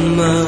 Mama.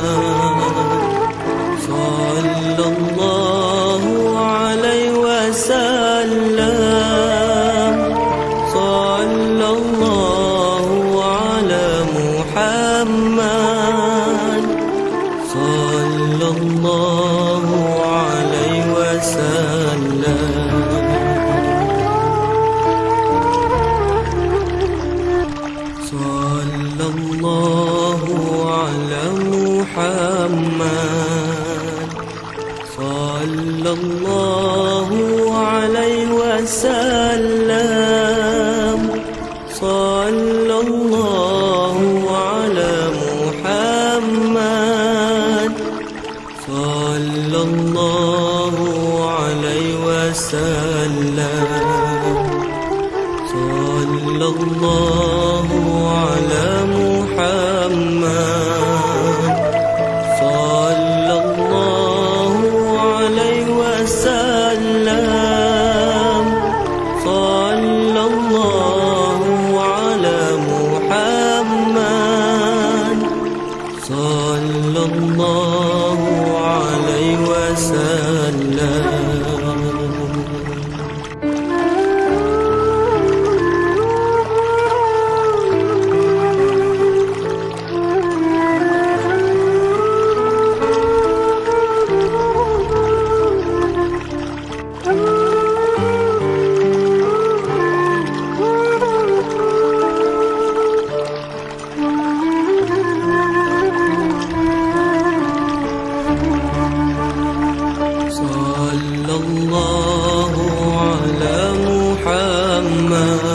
summer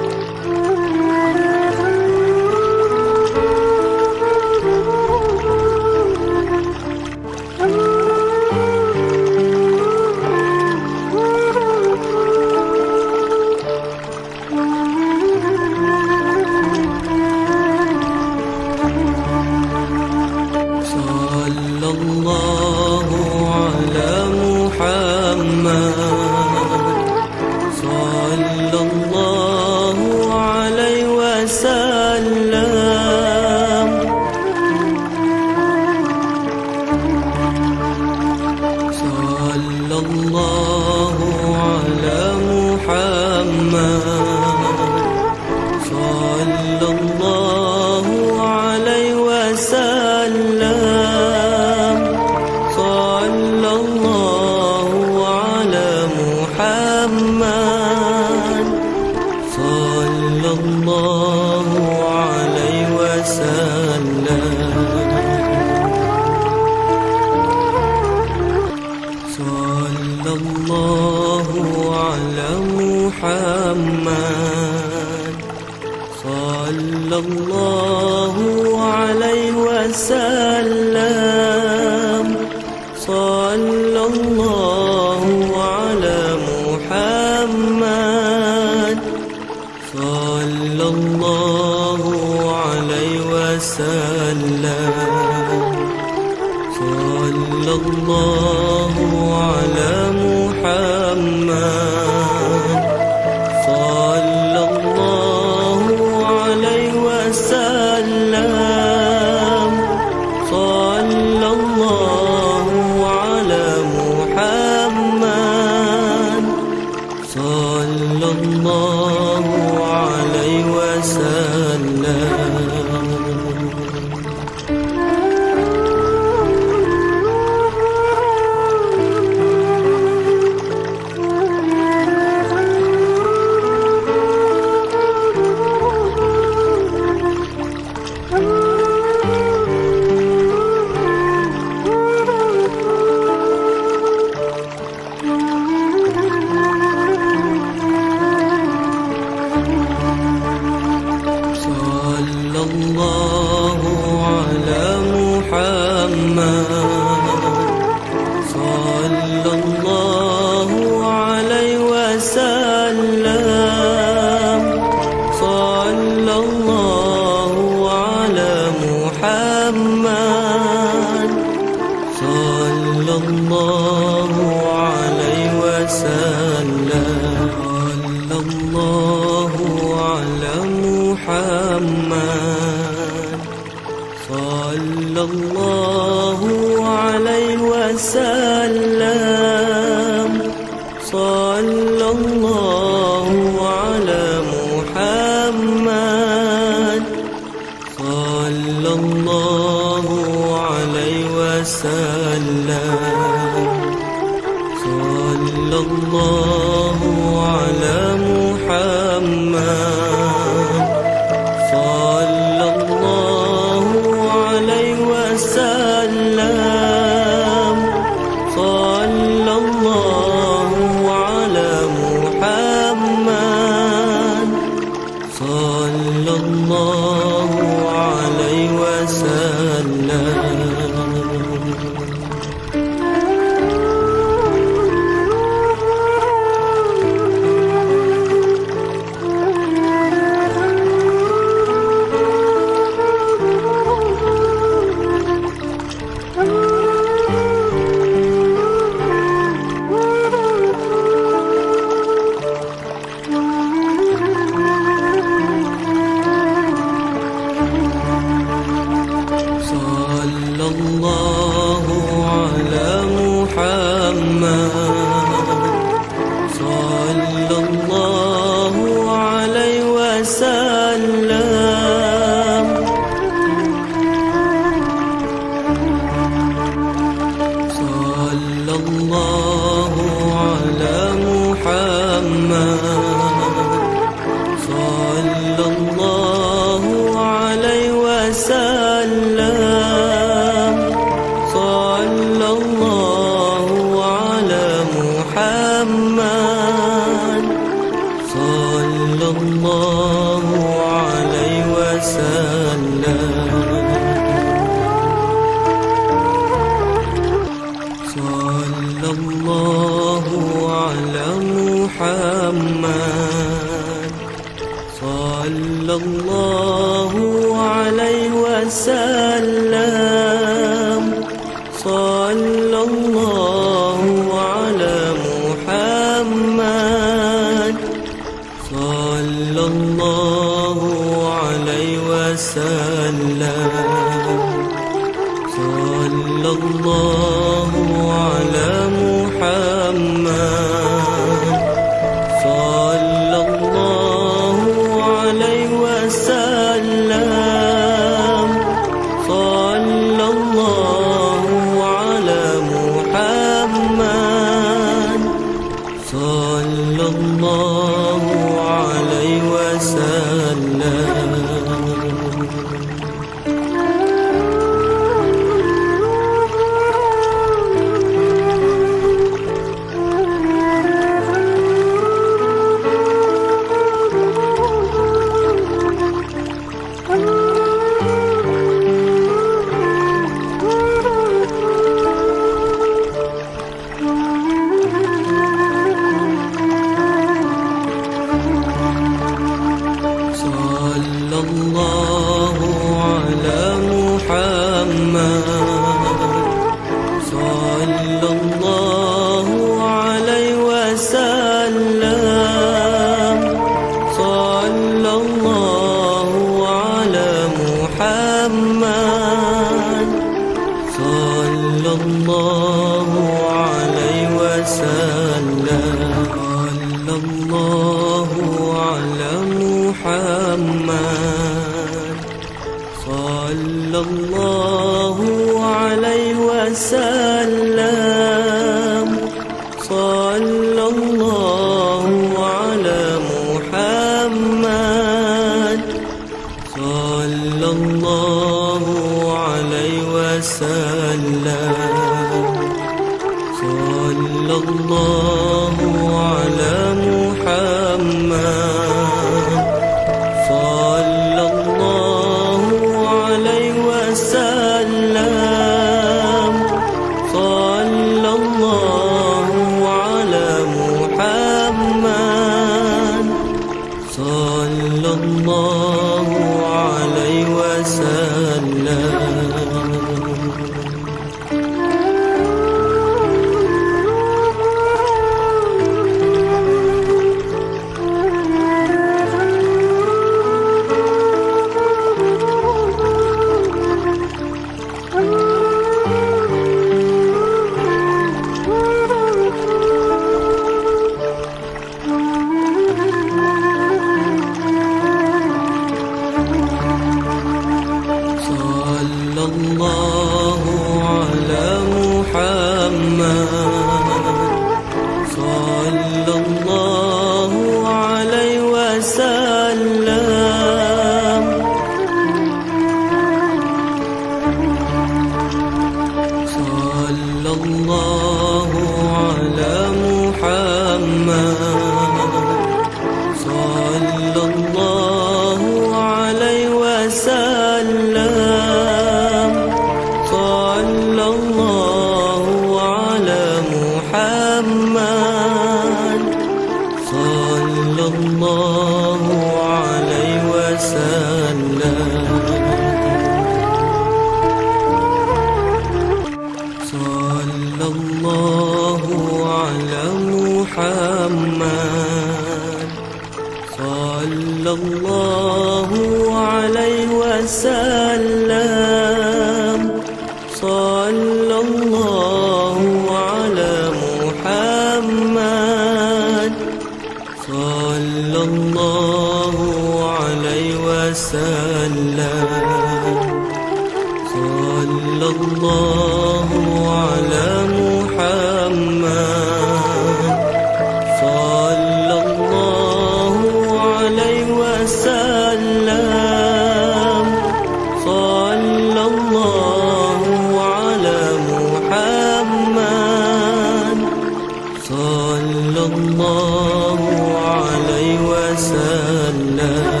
وسلم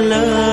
love.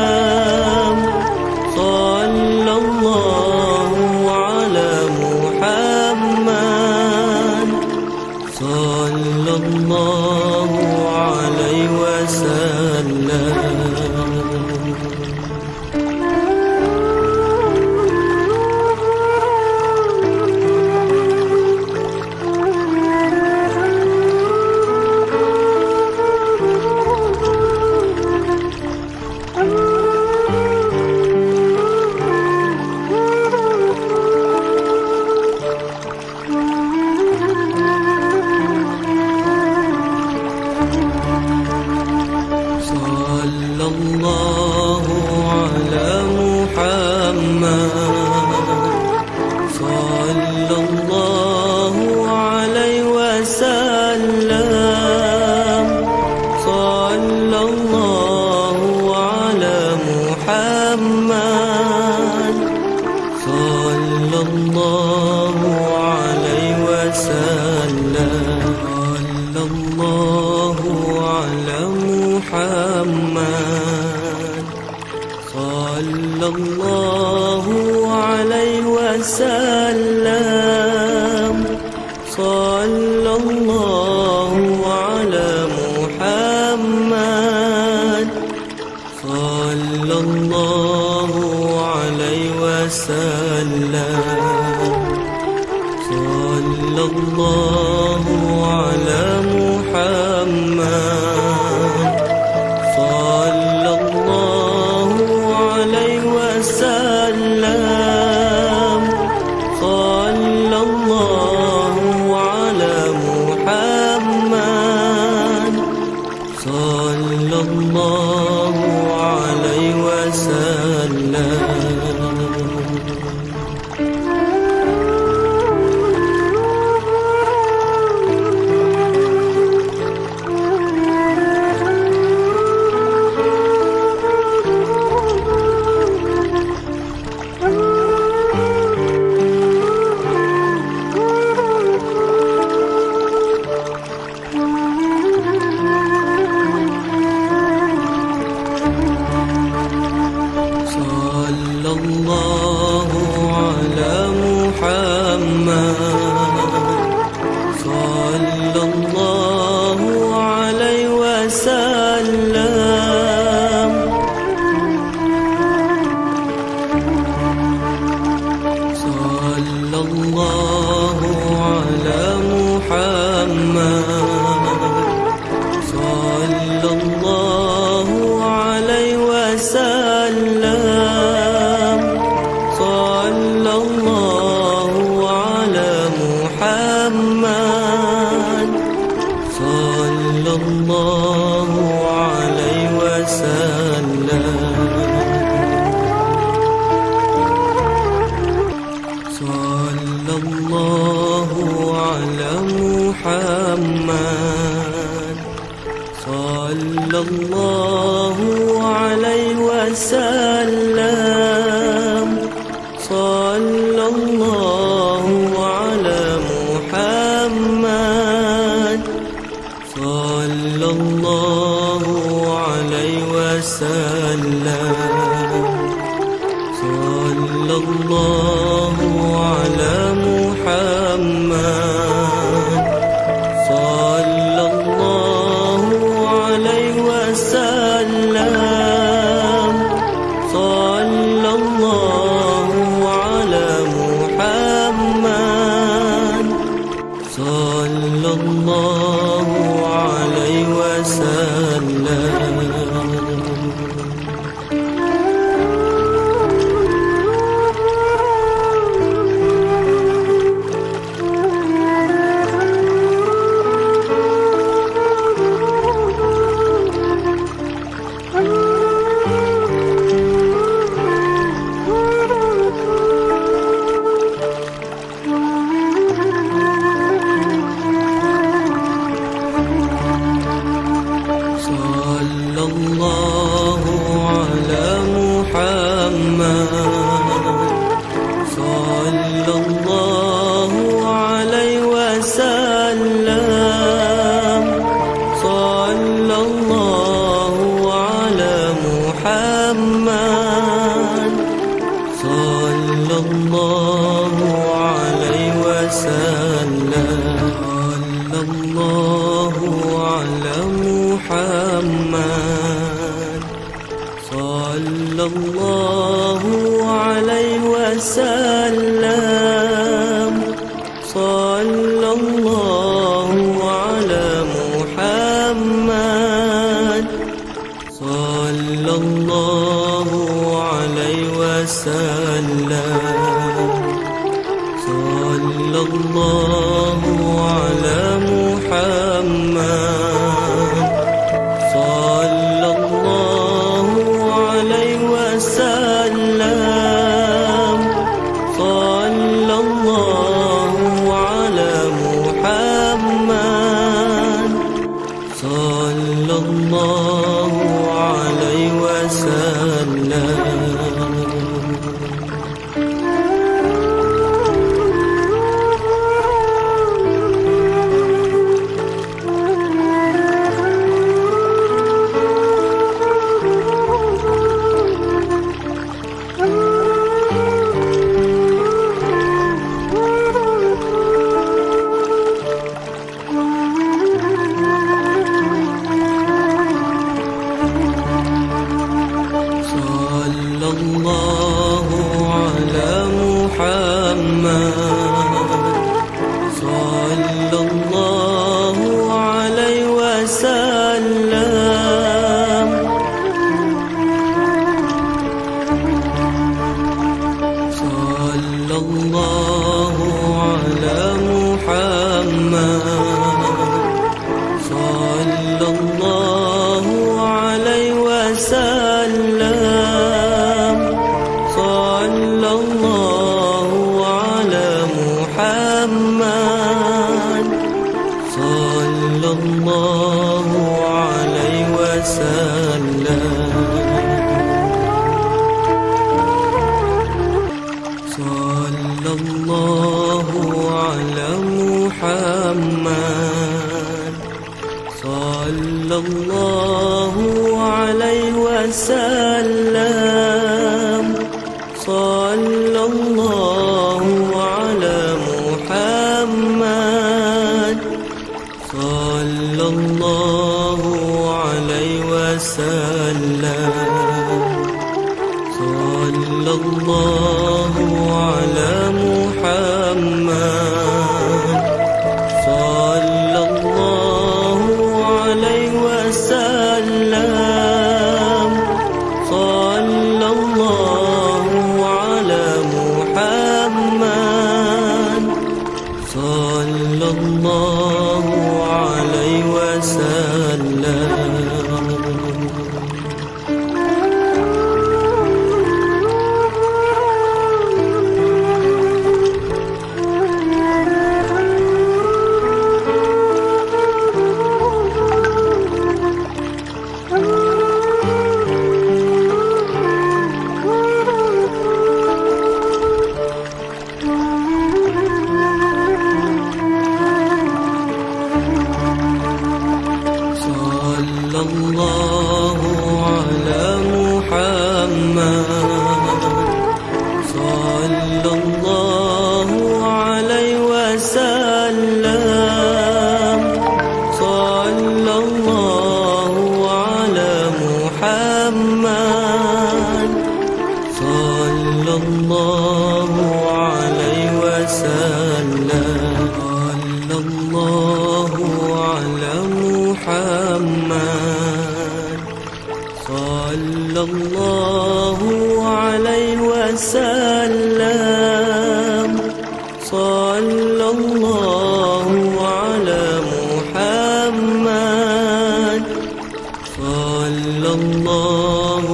صلى الله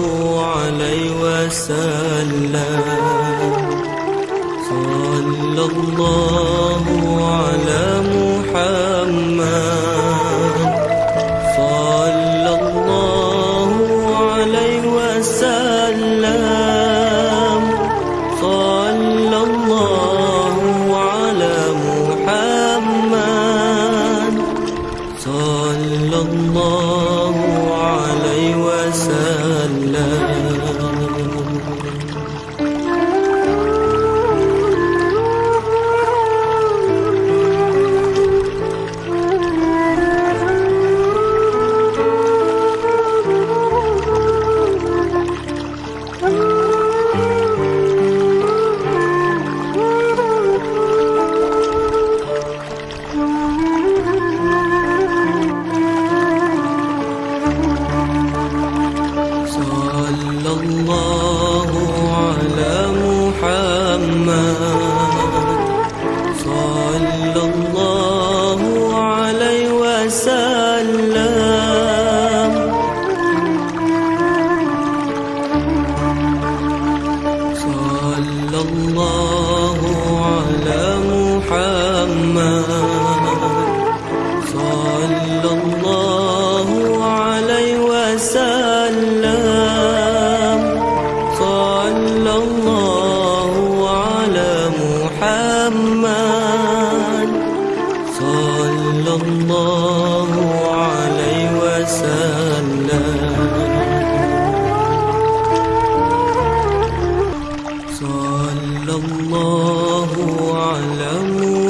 عليه وسلم. صلى الله على محمد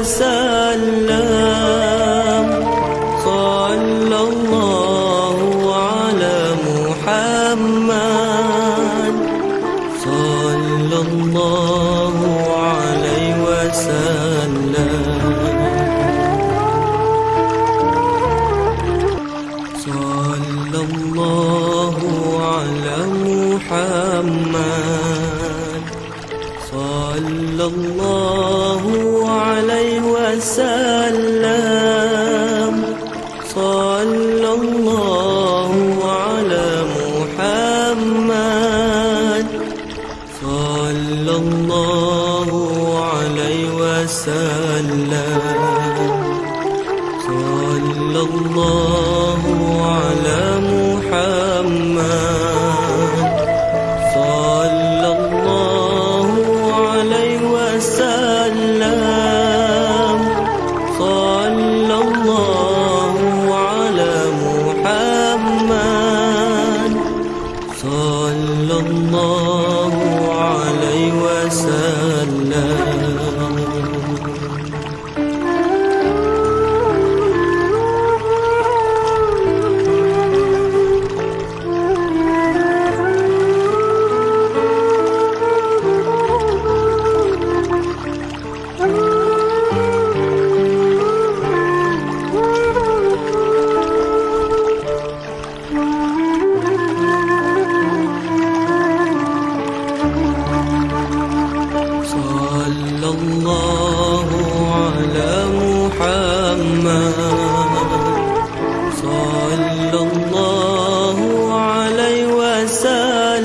وسلم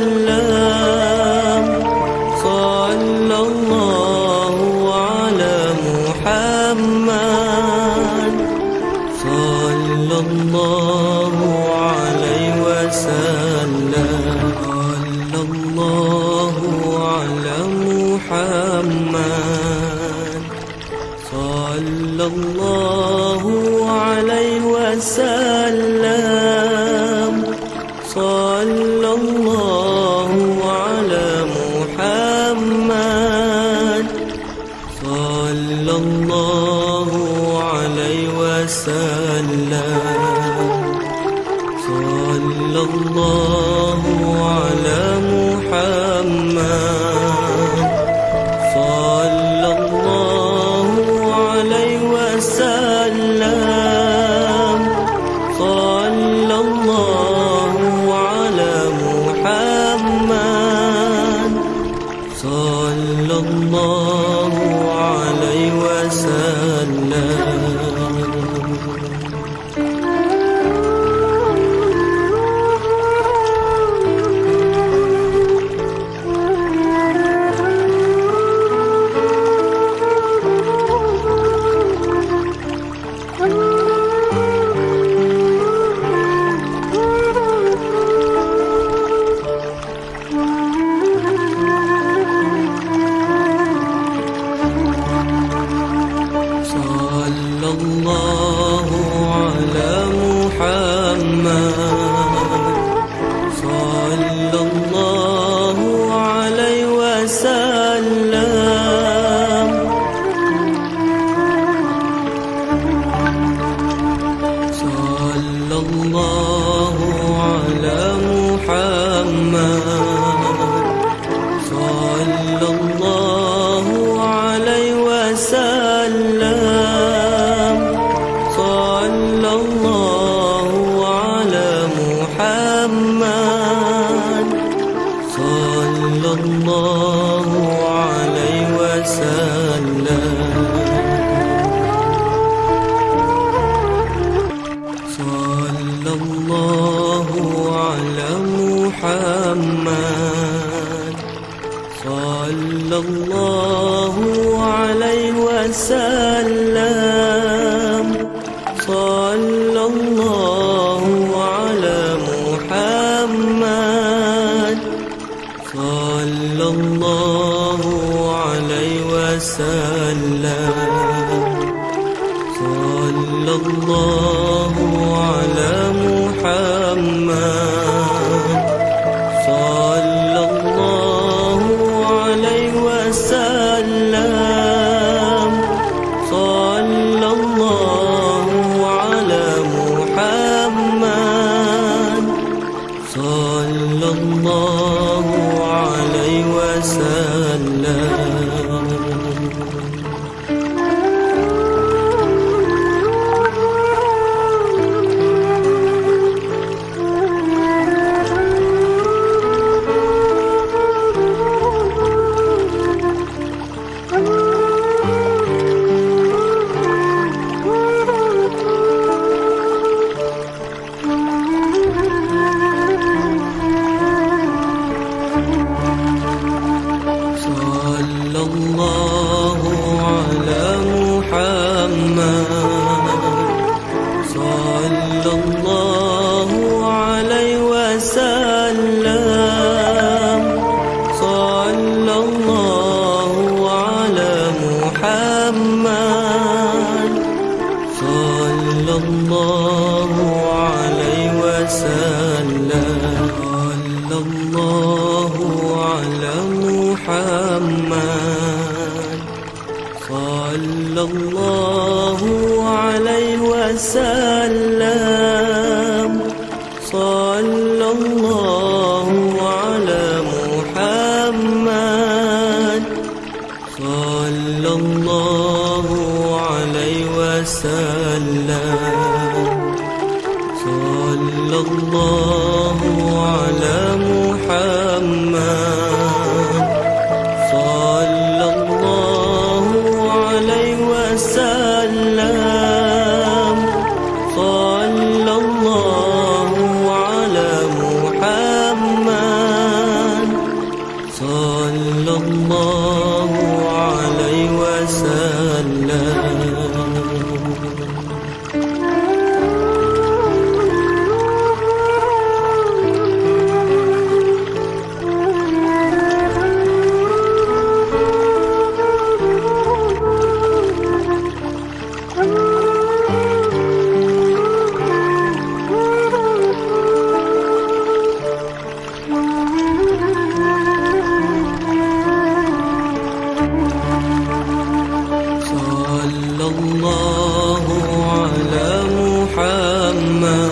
love.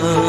não.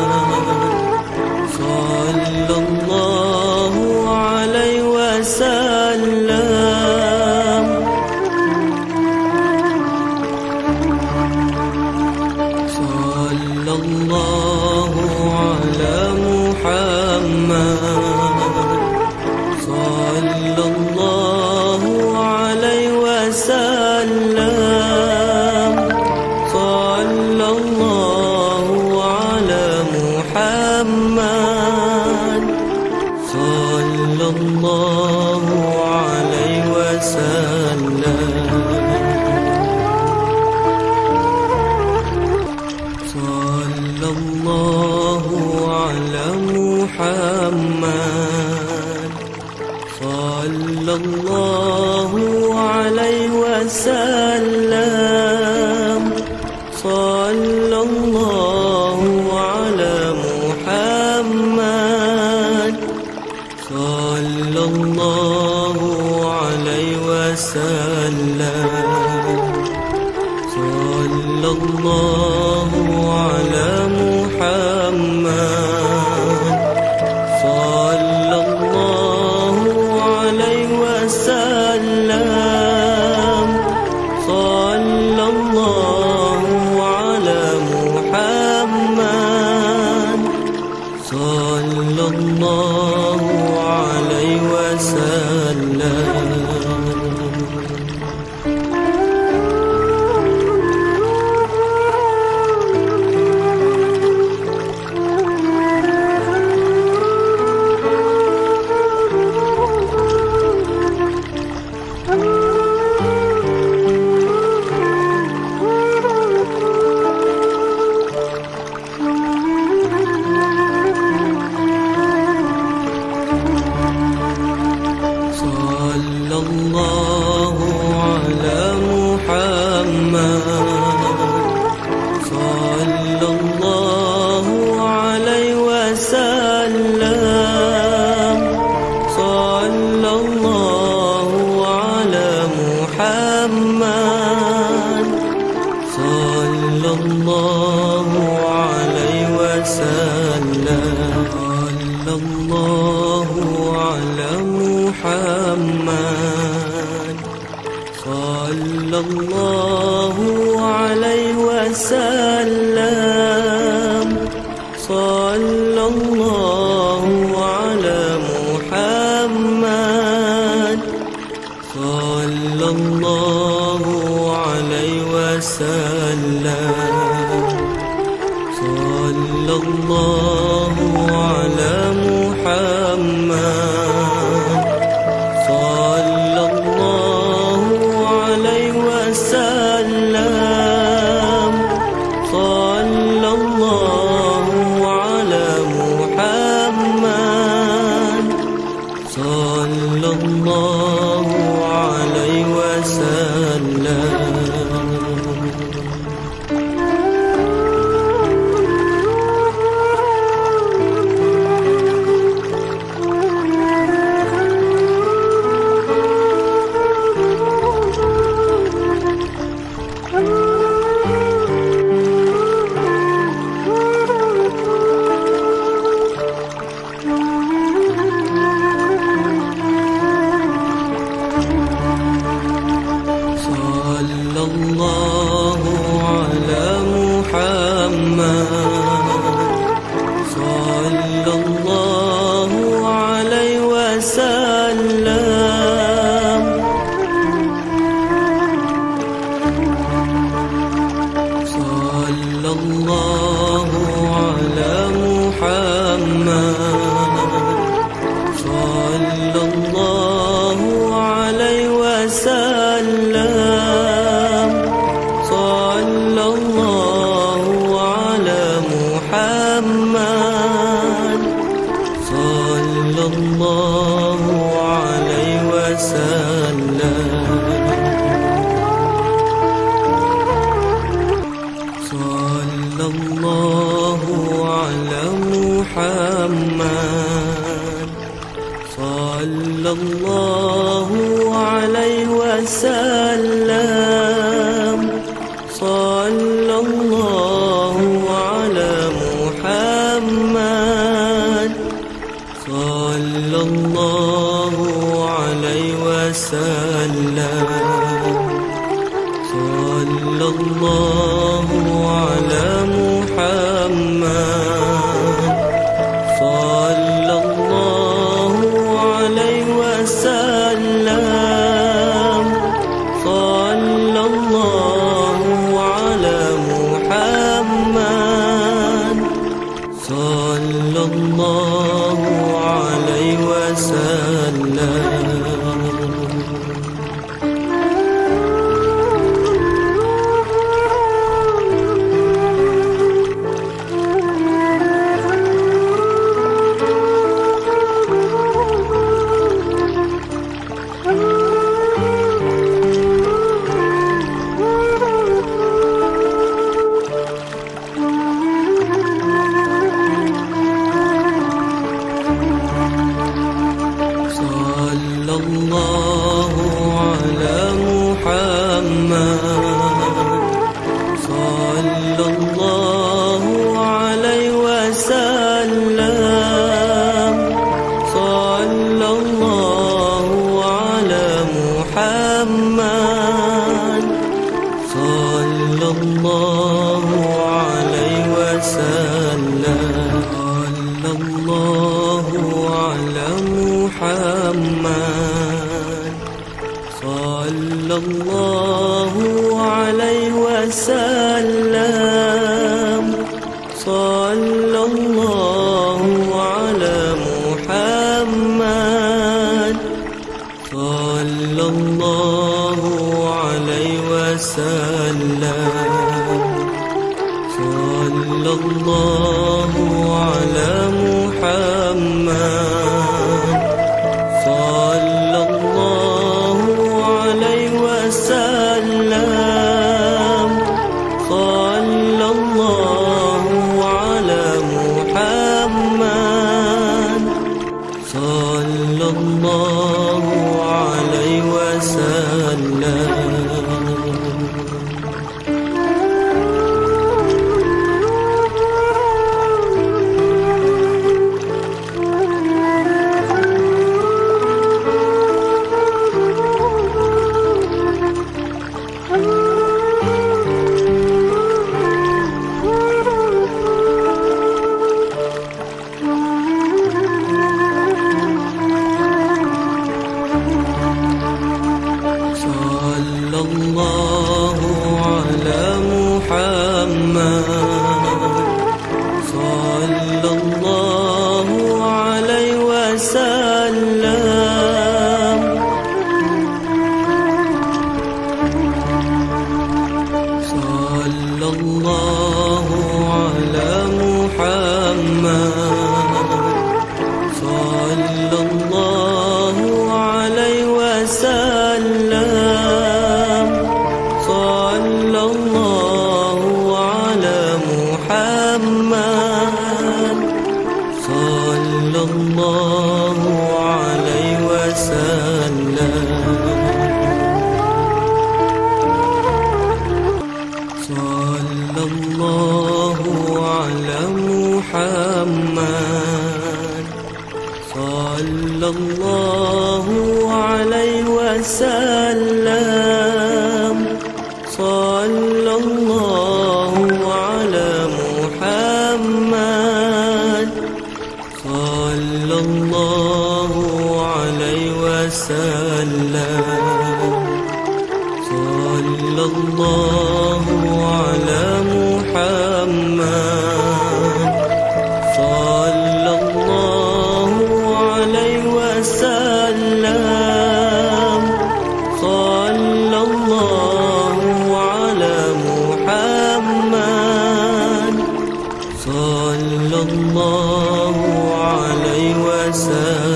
الله عليه وسلم.